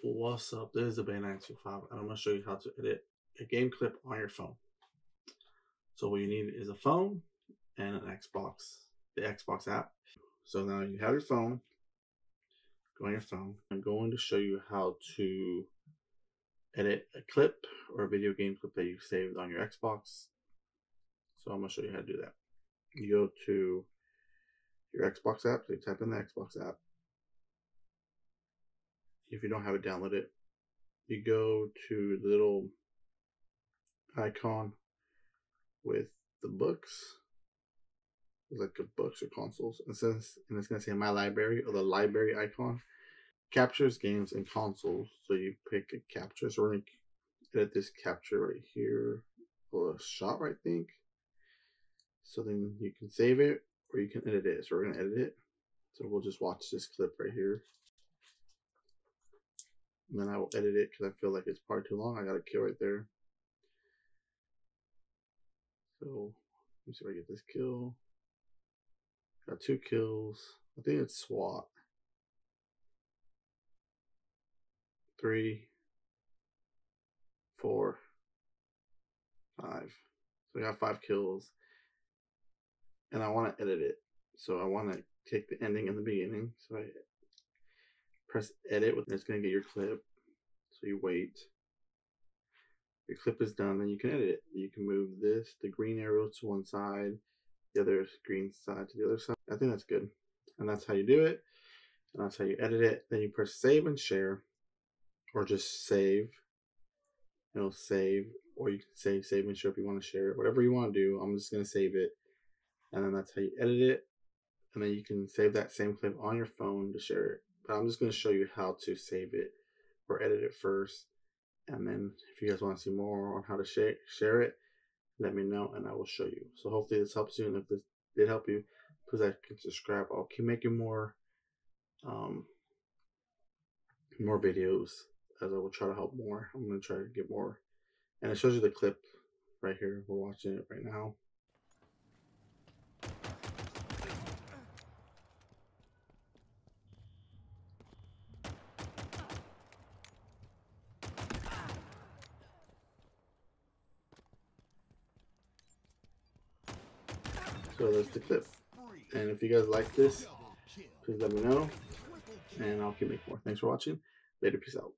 What's up? This is the Bay 925 and I'm going to show you how to edit a game clip on your phone. So what you need is a phone and an Xbox, the Xbox app. So now you have your phone, go on your phone. I'm going to show you how to edit a clip or a video game clip that you saved on your Xbox. So I'm going to show you how to do that. You go to your Xbox app, so you type in the Xbox app if you don't have it downloaded, you go to the little icon with the books. It's like a books or consoles. And says and it's gonna say my library or the library icon. Captures games and consoles. So you pick a capture. So we're gonna edit this capture right here. Or a shot, I think. So then you can save it or you can edit it. So we're gonna edit it. So we'll just watch this clip right here. And then I will edit it because I feel like it's far too long. I got a kill right there. So let me see if I get this kill. Got two kills. I think it's SWAT. Three, four, five. So I got five kills. And I want to edit it. So I want to take the ending and the beginning. So I press edit with it's going to get your clip. So you wait. Your clip is done then you can edit it. You can move this the green arrow to one side the other green side to the other side. I think that's good. And that's how you do it. And that's how you edit it. Then you press save and share. Or just save. It'll save. Or you can say save and share if you want to share it. Whatever you want to do i'm just going to save it. And then that's how you edit it. And then you can save that same clip on your phone to share it but I'm just going to show you how to save it or edit it first. And then if you guys want to see more on how to share, share it, let me know and I will show you. So hopefully this helps you. And if this did help you, please like and subscribe. I'll keep making more, um, more videos as I will try to help more. I'm going to try to get more. And it shows you the clip right here. We're watching it right now. So that's the clip. And if you guys like this, please let me know. And I'll keep making more. Thanks for watching. Later. Peace out.